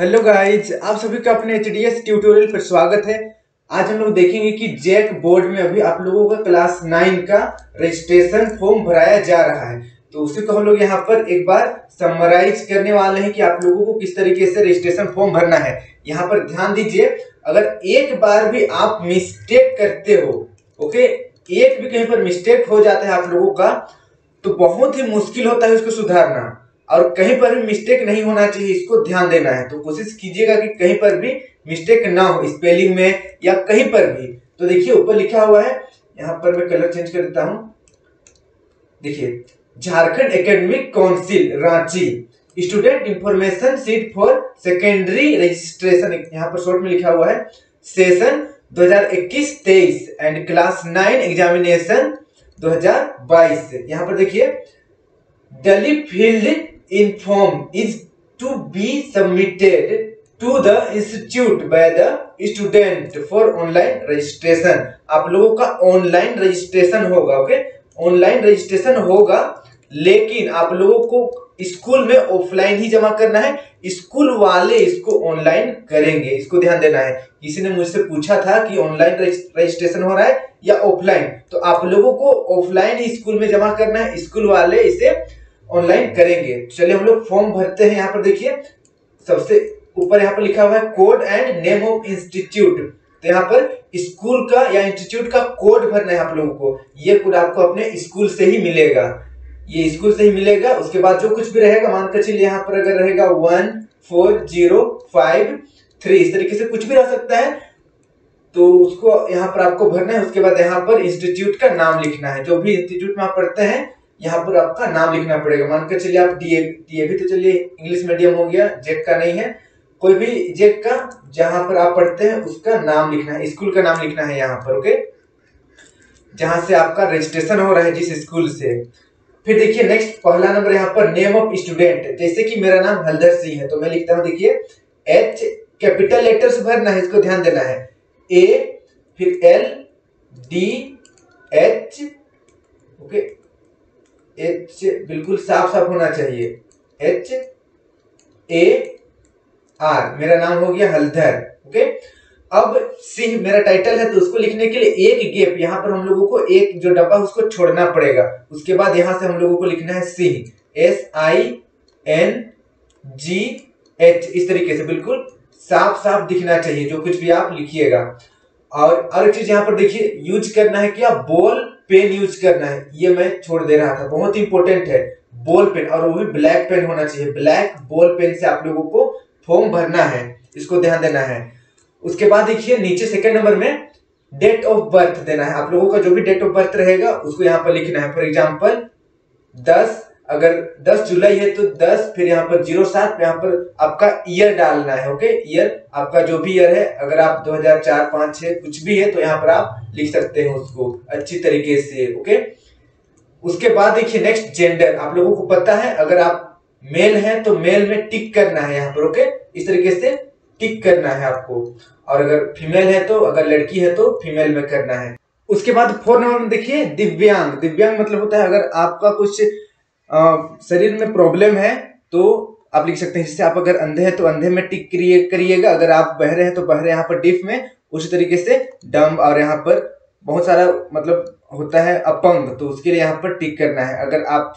Hello guys आप सभी का अपने एच डी एस ट्यूटोरियल पर स्वागत है। आज हम लोग देखेंगे कि जैक बोर्ड में अभी आप लोगों का क्लास नाइन का रजिस्ट्रेशन फॉर्म भराया जा रहा है। तो उसी को हम लोग यहाँ पर एक बार समराइज करने वाले हैं कि आप लोगों को किस तरीके से रजिस्ट्रेशन फॉर्म भरना है। यहाँ पर ध्यान दीजिए, अगर एक बार भी आप मिस्टेक करते हो ओके एक भी कहीं पर मिस्टेक हो जाता है आप लोगों का तो बहुत ही मुश्किल होता है उसको सुधारना। और कहीं पर भी मिस्टेक नहीं होना चाहिए, इसको ध्यान देना है। तो कोशिश कीजिएगा कि कहीं पर भी मिस्टेक ना हो स्पेलिंग में या कहीं पर भी। तो देखिए, ऊपर लिखा हुआ है, यहाँ पर मैं कलर चेंज कर देता हूँ। देखिए, Jharkhand academic council Ranchi. Student information sheet for secondary registration यहाँ पर शॉर्ट में लिखा हुआ है। सेशन 2021-23 एंड क्लास 9 एग्जामिनेशन 2022 यहाँ पर देखिए duly filled in form is to be submitted to the institute by the student for online registration. आप लोगों का ऑनलाइन रजिस्ट्रेशन होगा ओके ऑनलाइन रजिस्ट्रेशन होगा, लेकिन आप लोगों को स्कूल में ऑफलाइन ही जमा करना है। स्कूल वाले इसको ऑनलाइन करेंगे, इसको ध्यान देना है। किसी ने मुझसे पूछा था कि ऑनलाइन रजिस्ट्रेशन हो रहा है या ऑफलाइन तो आप लोगों को ऑफलाइन ही स्कूल में जमा करना है। स्कूल वाले इसे ऑनलाइन करेंगे। चलिए हम लोग फॉर्म भरते हैं यहाँ पर देखिए। सबसे ऊपर यहाँ पर लिखा हुआ है code and name of institute तो यहाँ पर स्कूल का या इंस्टीट्यूट का कोड भरना है आप लोगों को। ये कोड आपको अपने स्कूल से ही मिलेगा। ये स्कूल से ही मिलेगा। उसके बाद जो कुछ भी रहेगा मान कर चलिए यहाँ पर अगर रहेगा one four zero five three इस तरीके से कुछ भी रह सकता है। तो उसको यहाँ पर आपको भरना है। उसके बाद यहाँ पर इंस्टीट्यूट का नाम लिखना है। जो भी इंस्टीट्यूट में आप पढ़ते हैं यहाँ पर आपका नाम लिखना पड़ेगा। मान कर चलिए आप डी डीएवी तो चलिए इंग्लिश मीडियम हो गया जेक का नहीं है। कोई भी जेक का जहाँ पर आप पढ़ते हैं, उसका नाम लिखना है। स्कूल का नाम लिखना है यहाँ पर ओके जहाँ से आपका रजिस्ट्रेशन हो रहा है जिस स्कूल से। फिर देखिए नेक्स्ट पहला नंबर यहाँ पर नेम ऑफ़ स्टूडेंट जैसे कि मेरा नाम हलधर सिंह है तो मैं लिखता हूँ, देखिए। एच कैपिटल लेटर से भरना है, इसको ध्यान देना है। ए फिर L D H okay H बिल्कुल साफ़ साफ़ होना चाहिए। एच ए आर मेरा नाम हो गया हलधर ओके अब सिंह मेरा टाइटल है तो उसको लिखने के लिए एक गेप यहाँ पर हम लोगों को एक जो डब्बा उसको छोड़ना पड़ेगा। उसके बाद यहाँ से हम लोगों को लिखना है Singh S I N G H इस तरीके से बिल्कुल साफ़ साफ़ दिखना चाहिए, जो कुछ भी आप लिखिएगा। और एक चीज़ यहाँ पर देखिए यूज़ करना है क्या? बोल पेन यूज़ करना है, ये मैं छोड़ दे रहा था। बहुत इंपॉर्टेंट है बॉल पेन और वो भी ब्लैक पेन होना चाहिए। ब्लैक बॉल पेन से आप लोगों को फॉर्म भरना है, इसको ध्यान देना है। उसके बाद देखिए, नीचे सेकंड नंबर में डेट ऑफ़ बर्थ देना है। आप लोगों का जो भी डेट ऑफ़ बर्थ रहेगा, उसको यहाँ पर लिखना है। फॉर एग्ज़ाम्पल दस अगर 10 जुलाई है तो 10 फिर यहाँ पर ज़ीरो सात यहाँ पर आपका ईयर डालना है ओके ईयर आपका जो भी ईयर है, अगर आप 2004 5 6 कुछ भी है तो यहाँ पर आप लिख सकते हैं उसको अच्छी तरीके से ओके उसके बाद देखिए नेक्स्ट जेंडर आप लोगों को पता है, अगर आप मेल है तो मेल में टिक करना है यहाँ पर ओके इस तरीके से टिक करना है आपको। और अगर फीमेल है तो अगर लड़की है तो फीमेल में करना है। उसके बाद फोर नंबर में देखिए दिव्यांग। दिव्यांग मतलब होता है, अगर आपका कुछ शरीर में प्रॉब्लम है तो आप लिख सकते हैं, जैसे आप अगर अंधे हैं तो अंधे में टिक क्रिएट करिएगा। अगर आप बहरे हैं तो बहरे यहाँ पर डिफ में। उसी तरीके से डम और यहाँ पर बहुत सारा मतलब होता है अपंग तो उसके लिए यहाँ पर टिक करना है। अगर आप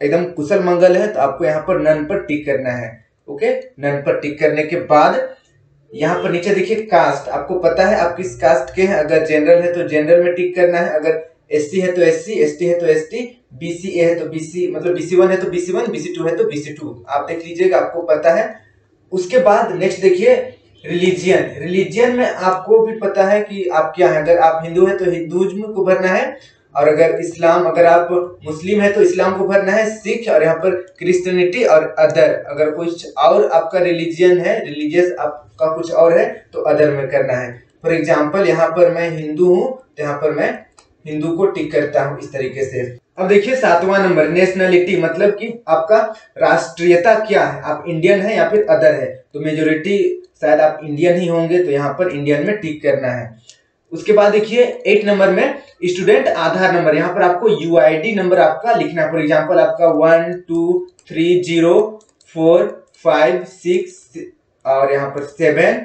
एकदम कुशल मंगल है तो आपको यहाँ पर नन पर टिक करना है। ओके? नन पर टिक करने के बाद यहाँ पर नीचे देखिए कास्ट आपको पता है आप किस कास्ट के हैं? अगर जनरल है तो जनरल में टिक करना है। अगर एस है तो एस सी एस टी है तो एस टी बीसी ए है तो बीसी मतलब बीसी वन है तो बीसी वन बीसी टू है तो बीसी टू आप देख लीजिएगा, आपको पता है। उसके बाद नेक्स्ट देखिए रिलीजियन रिलीजियन में आपको भी पता है कि आप क्या है। अगर आप हिंदू है तो हिंदुज्म को भरना है, और अगर इस्लाम, अगर आप मुस्लिम है तो इस्लाम को भरना है, सिख, और यहाँ पर क्रिश्चियनिटी और अदर अगर कुछ और आपका रिलीजियन है रिलीजियस आपका कुछ और है तो अदर में करना है। फॉर एग्ज़ाम्पल यहाँ पर मैं हिंदू हूँ तो यहाँ पर मैं हिंदू को टिक करता हूँ इस तरीके से। अब देखिए, सातवां नंबर नेशनलिटी मतलब कि आपका राष्ट्रीयता क्या है? आप इंडियन है या फिर अदर है? तो मेजोरिटी शायद आप इंडियन ही होंगे तो यहाँ पर इंडियन में टिक करना है। उसके बाद देखिए एट नंबर में स्टूडेंट आधार नंबर यहाँ पर आपको यूआईडी नंबर आपका लिखना फॉर एग्ज़ाम्पल आपका one two three zero four five six और यहाँ पर seven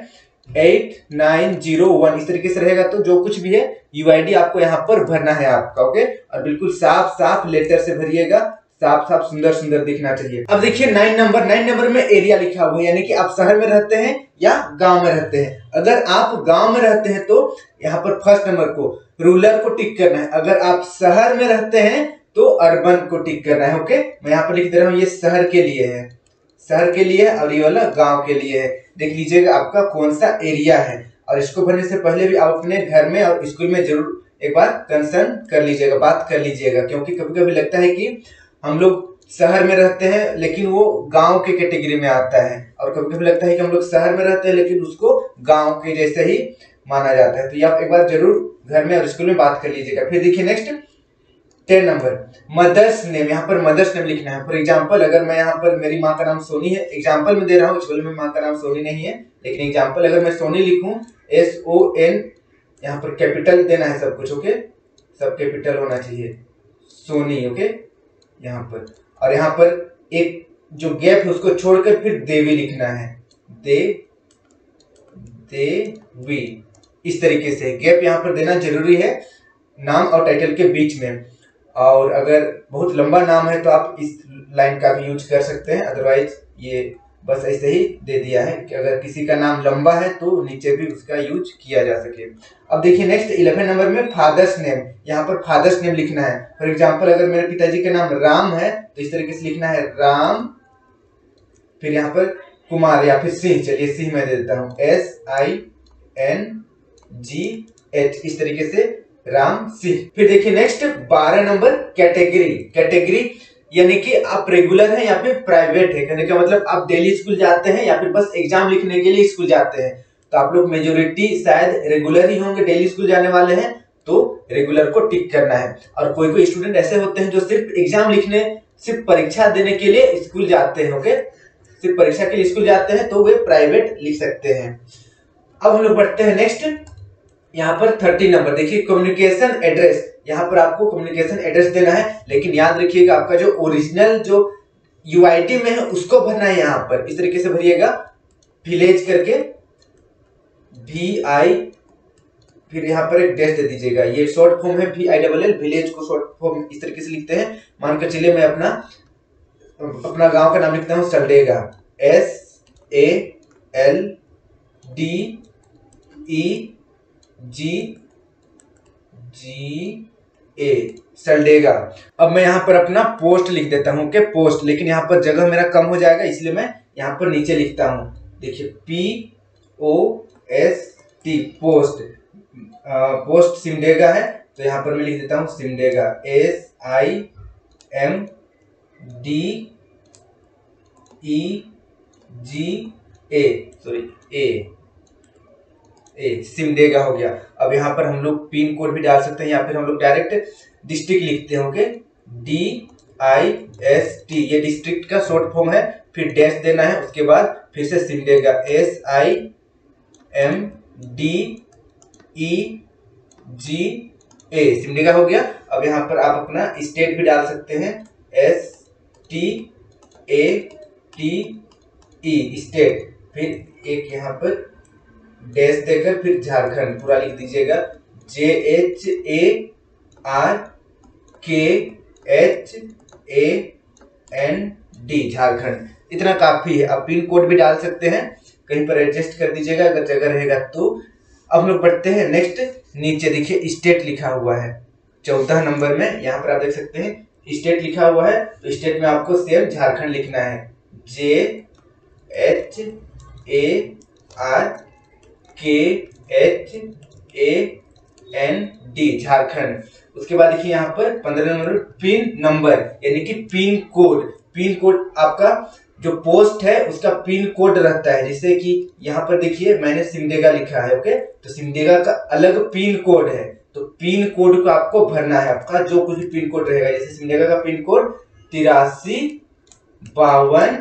eight nine zero one इस तरीके से रहेगा तो जो कुछ भी है यूआईडी आपको यहाँ पर भरना है आपका ओके और बिल्कुल साफ़ साफ़ लेटर से भरिएगा। साफ़ साफ़ सुंदर सुंदर दिखना चाहिए। अब देखिए नाइन नंबर नाइन नंबर में एरिया लिखा हुआ है, यानी कि आप शहर में रहते हैं या गाँव में रहते हैं। अगर आप गाँव में रहते हैं तो यहाँ पर फ़र्स्ट नंबर को रूरल को टिक करना है। अगर आप शहर में रहते हैं तो अर्बन को टिक करना है ओके मैं यहाँ पर लिख दे रहा हूँ, ये शहर के लिए है। शहर के लिए और ये वाला गाँव के लिए है। देख लीजिएगा आपका कौन सा एरिया है। और इसको भरने से पहले भी आप अपने घर में और स्कूल में ज़रूर एक बार कंसर्न कर लीजिएगा, बात कर लीजिएगा, क्योंकि कभी कभी लगता है कि हम लोग शहर में रहते हैं, लेकिन वो गाँव के कैटेगरी में आता है। और कभी कभी लगता है कि हम लोग शहर में रहते हैं, लेकिन उसको गाँव के जैसे ही माना जाता है। तो आप एक बार ज़रूर घर में और स्कूल में बात कर लीजिएगा। फिर देखिए next ten number mother's name यहाँ पर मदर्स नेम लिखना है। फॉर एग्ज़ाम्पल अगर मैं यहाँ पर मेरी माँ का नाम सोनी है एग्ज़ाम्पल में दे रहा हूँ स्कूल में माँ का नाम सोनी नहीं है, लेकिन एग्ज़ाम्पल अगर मैं सोनी लिखूँ एस ओ एन यहाँ पर कैपिटल देना है सब कुछ ओके सब कैपिटल होना चाहिए। सोनी ओके यहाँ पर। और यहाँ पर एक जो गैप है, उसको छोड़कर फिर देवी लिखना है। दे, देवी। इस तरीके से गैप यहाँ पर देना ज़रूरी है, नाम और टाइटल के बीच में। और अगर बहुत लंबा नाम है तो आप इस लाइन का भी यूज़ कर सकते हैं अदरवाइज़ ये बस ऐसे ही दे दिया है कि अगर किसी का नाम लंबा है तो नीचे भी उसका यूज़ किया जा सके। अब देखिए नेक्स्ट इलेवन नंबर में फादर्स नेम यहाँ पर फादर्स नेम लिखना है। फॉर एग्ज़ाम्पल अगर मेरे पिताजी का नाम राम है तो इस तरीके से लिखना है राम, फिर यहाँ पर कुमार या फिर सिंह। चलिए सिंह मैं दे देता हूँ। S I N G H इस तरीके से राम सिंह फिर देखिए नेक्स्ट बारह नंबर कैटेगरी कैटेगरी यानी कि आप रेगुलर हैं या फिर प्राइवेट है। कहने का मतलब आप डेली स्कूल जाते हैं या फिर बस एग्ज़ाम लिखने के लिए स्कूल जाते हैं। तो आप लोग मेजोरिटी शायद रेगुलर ही होंगे डेली स्कूल जाने वाले हैं तो रेगुलर को टिक करना है। और कोई कोई स्टूडेंट ऐसे होते हैं जो सिर्फ़ एग्ज़ाम लिखने, सिर्फ़ परीक्षा देने के लिए स्कूल जाते हैं ओके सिर्फ़ परीक्षा के लिए स्कूल जाते हैं तो वे प्राइवेट लिख सकते हैं। अब हम लोग बढ़ते हैं नेक्स्ट यहाँ पर थर्टी नंबर देखिए कम्युनिकेशन एड्रेस यहाँ पर आपको कम्युनिकेशन एड्रेस देना है, लेकिन याद रखिएगा, आपका जो ओरिजिनल जो यूआईडी में है, उसको भरना है यहाँ पर। इस तरीके से भरिएगा। विलेज करके वी आई फिर यहाँ पर एक डैश दे दीजिएगा। ये शॉर्ट फॉर्म है V I double L village को शॉर्ट फॉर्म इस तरीके से लिखते हैं। मानकर चलिए, मैं अपना अपना गाँव का नाम लिखता हूँ Saldega S A L D E G G A Saldega अब मैं यहाँ पर अपना पोस्ट लिख देता हूँ के पोस्ट लेकिन यहाँ पर जगह मेरा कम हो जाएगा इसलिए मैं यहाँ पर नीचे लिखता हूँ। देखिए P O S T post आ, पोस्ट सिमडेगा है तो यहाँ पर मैं लिख देता हूँ Simdega S I M D E G A sorry A Simdega हो गया। अब यहाँ पर हम लोग पिन कोड भी डाल सकते हैं। या फिर हम लोग डायरेक्ट डिस्ट्रिक्ट लिखते हैं, okay? D I S T ये डिस्ट्रिक्ट का शॉर्ट फॉर्म है, फिर डैश देना है, उसके बाद फिर से Simdega. S I M D E G A Simdega हो गया। अब यहाँ पर आप अपना स्टेट भी डाल सकते हैं S T A T E state. फिर एक यहाँ पर डैश देकर फिर झारखंड पूरा लिख दीजिएगा। J H A R K H A N D Jharkhand. इतना काफ़ी है। आप पिन कोड भी डाल सकते हैं। कहीं पर एडजस्ट कर दीजिएगा। अगर जगह रहेगा तो। अब हम लोग बढ़ते हैं। नेक्स्ट नीचे देखिए स्टेट लिखा हुआ है। चौदह नंबर में यहाँ पर आप देख सकते हैं स्टेट लिखा हुआ है। तो स्टेट में आपको सेम झारखंड लिखना है। J H A R K H A N D Jharkhand. उसके बाद देखिए यहाँ पर पंद्रह नंबर पिन नंबर, यानी कि पिन कोड। पिन कोड आपका जो पोस्ट है, उसका पिन कोड रहता है। जैसे कि यहाँ पर देखिए मैंने सिमडेगा लिखा है, ओके? तो सिमडेगा का अलग पिन कोड है। तो पिन कोड को आपको भरना है। आपका जो कुछ भी पिन कोड रहेगा, जैसे सिमडेगा का पिन कोड तिरासी बावन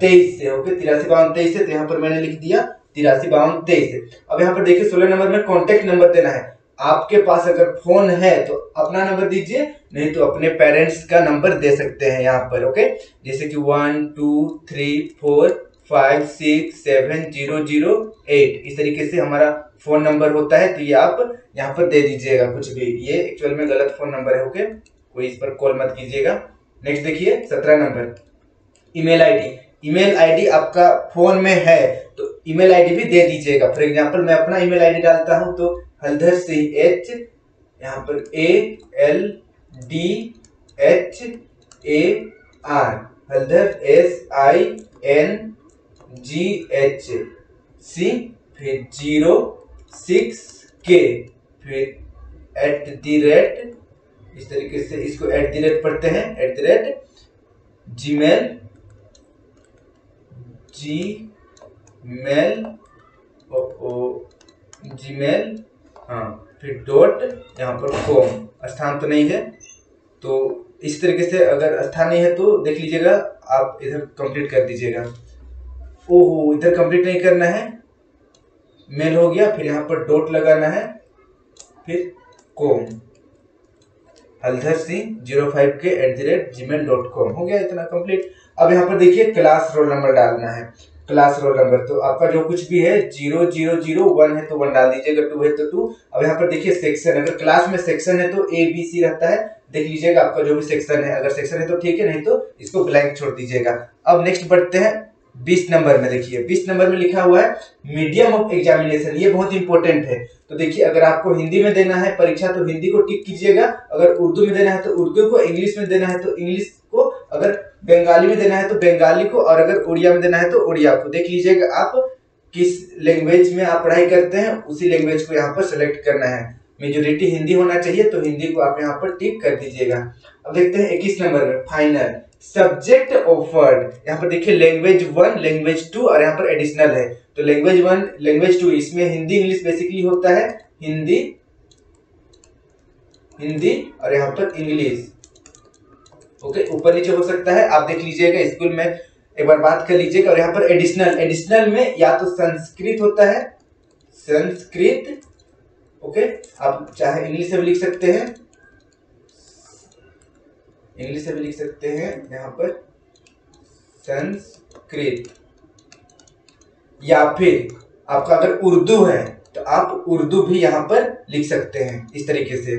तेईस से, ओके? तिरासी बावन, तेईस से तो यहाँ पर मैंने लिख दिया तिरासी बावन तेईस अब यहाँ पर देखिए सोलह नंबर में कॉन्टेक्ट नंबर देना है। आपके पास अगर फ़ोन है तो अपना नंबर दीजिए, नहीं तो अपने पेरेंट्स का नंबर दे सकते हैं यहाँ पर ओके जैसे कि one two three four five six seven zero zero eight इस तरीके से हमारा फ़ोन नंबर होता है तो ये आप यहाँ पर दे दीजिएगा कुछ भी। ये एक्चुअल में गलत फ़ोन नंबर है ओके कोई इस पर कॉल मत कीजिएगा। नेक्स्ट देखिए, सत्रह number. Email ID email ID आपका फ़ोन में है तो ईमेल आईडी भी दे दीजिएगा। फॉर एग्जांपल मैं अपना ईमेल आईडी डालता हूँ तो हलधर सिंह एच यहाँ पर A L D H A R Haldhar S I N G H C फिर ज़ीरो सिक्स के फिर एट द रेट इस तरीके से इसको एट द रेट पढ़ते हैं। At the rate G mail G mail oh G mail हाँ फिर डॉट यहाँ पर कॉम स्थान तो नहीं है तो इस तरीके से अगर स्थान नहीं है तो देख लीजिएगा, आप इधर कंप्लीट कर दीजिएगा। ओहो, इधर कंप्लीट नहीं करना है मेल हो गया, फिर यहाँ पर डॉट लगाना है, फिर com Haldhar Singh, zero five के at the rate G mail dot com हो गया इतना कंप्लीट अब यहाँ पर देखिए क्लास रोल नंबर डालना है। क्लास रोल नंबर तो आपका जो कुछ भी है ज़ीरो ज़ीरो ज़ीरो वन है तो वन डाल दीजिएगा टू है तो टू अब यहाँ पर देखिए सेक्शन अगर क्लास में सेक्शन है तो ए बी सी रहता है। देख लीजिएगा, आपका जो भी सेक्शन है। अगर सेक्शन है तो ठीक है, नहीं तो इसको ब्लैंक छोड़ दीजिएगा। अब नेक्स्ट बढ़ते हैं बीस नंबर में। देखिए, बीस नंबर में लिखा हुआ है मीडियम ऑफ़ एग्जामिनेशन ये बहुत इंपॉर्टेंट है। तो देखिए, अगर आपको हिंदी में देना है परीक्षा तो हिंदी को टिक कीजिएगा। अगर उर्दू में देना है तो उर्दू को इंग्लिश में देना है तो इंग्लिश को अगर बंगाली में देना है तो बंगाली को, और अगर उड़िया में देना है तो उड़िया को। देख लीजिएगा आप किस लैंग्वेज में आप पढ़ाई करते हैं, उसी लैंग्वेज को यहाँ पर सेलेक्ट करना है। मेजोरिटी हिंदी होना चाहिए तो हिंदी को आप यहाँ पर टिक कर दीजिएगा। अब देखते हैं इक्कीस नंबर में फाइनल सब्जेक्ट ऑफर्ड यहाँ पर देखिए लैंग्वेज वन लैंग्वेज टू और यहाँ पर एडिशनल है। तो लैंग्वेज वन लैंग्वेज टू इसमें हिंदी इंग्लिश बेसिकली होता है, हिंदी हिंदी, और यहाँ पर इंग्लिश ओके, ऊपर नीचे हो सकता है, आप देख लीजिएगा, स्कूल में एक बार बात कर लीजिएगा, और यहाँ पर एडिशनल एडिशनल में या तो संस्कृत होता है, संस्कृत, ओके, आप चाहे इंग्लिश भी लिख सकते हैं, इंग्लिश भी लिख सकते हैं, यहाँ पर संस्कृत, या फिर आपका अगर उर्दू है तो आप उर्दू भी यहाँ पर लिख सकते हैं, इस तरीके से।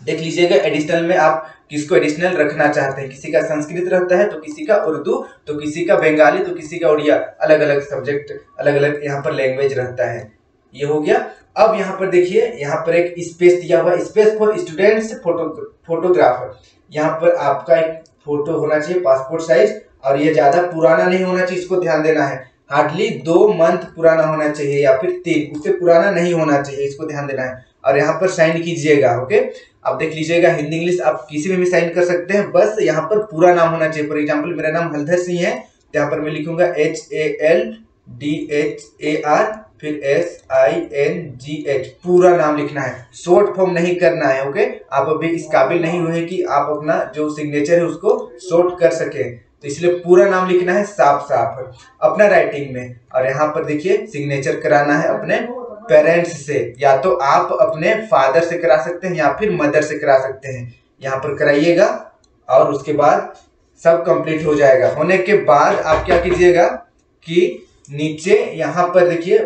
देख लीजिएगा एडिशनल में आप किसको एडिशनल रखना चाहते हैं? किसी का संस्कृत रहता है तो किसी का उर्दू तो किसी का बंगाली तो किसी का उड़िया। अलग अलग सब्जेक्ट अलग अलग यहाँ पर लैंग्वेज रहता है। ये हो गया। अब यहाँ पर देखिए, यहाँ पर एक स्पेस दिया हुआ space for students photo photographer यहाँ पर आपका एक फ़ोटो होना चाहिए पासपोर्ट साइज़ और ये ज़्यादा पुराना नहीं होना चाहिए, इसको ध्यान देना है। हार्डली दो मंथ पुराना होना चाहिए, या फिर तीन, उससे पुराना नहीं होना चाहिए, इसको ध्यान देना है। और यहाँ पर साइन कीजिएगा ओके आप देख लीजिएगा, हिंदी, इंग्लिश आप किसी में भी साइन कर सकते हैं, बस यहाँ पर पूरा नाम होना चाहिए। फॉर एग्ज़ाम्पल मेरा नाम हलधर सिंह है तो यहाँ पर मैं लिखूँगा H A L D H A R फिर S I N G H पूरा नाम लिखना है। शॉर्ट फॉर्म नहीं करना है ओके आप अभी इस काबिल नहीं हुए कि आप अपना जो सिग्नेचर है उसको शॉर्ट कर सके। तो इसलिए पूरा नाम लिखना है साफ़ साफ़ अपना राइटिंग में। और यहाँ पर देखिए सिग्नेचर कराना है अपने पेरेंट्स से, या तो आप अपने फादर से करा सकते हैं, या फिर मदर से करा सकते हैं। यहाँ पर कराइएगा, और उसके बाद सब कंप्लीट हो जाएगा। होने के बाद आप क्या कीजिएगा कि नीचे यहाँ पर देखिए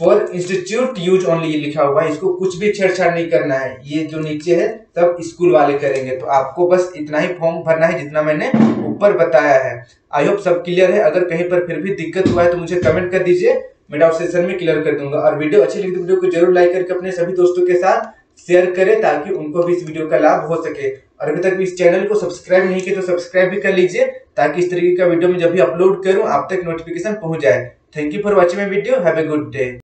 फॉर इंस्टीट्यूट यूज़ ओनली लिखा हुआ है। इसको कुछ भी छेड़छाड़ नहीं करना है। ये जो नीचे है सब स्कूल वाले करेंगे। तो आपको बस इतना ही फॉर्म भरना है जितना मैंने ऊपर बताया है। आई होप सब क्लियर है। अगर कहीं पर फिर भी दिक्कत हुआ है तो मुझे कमेंट कर दीजिए। मैं डाउट सेशन में क्लियर कर दूँगा। और वीडियो अच्छी लगी तो वीडियो को ज़रूर लाइक करके अपने सभी दोस्तों के साथ शेयर करें ताकि उनको भी इस वीडियो का लाभ हो सके। और अभी तक इस चैनल को सब्सक्राइब नहीं किया तो सब्सक्राइब भी कर लीजिए ताकि इस तरीके का वीडियो में जब भी अपलोड करूँ, आप तक नोटिफिकेशन पहुँच जाए। Thank you for watching my video have a good day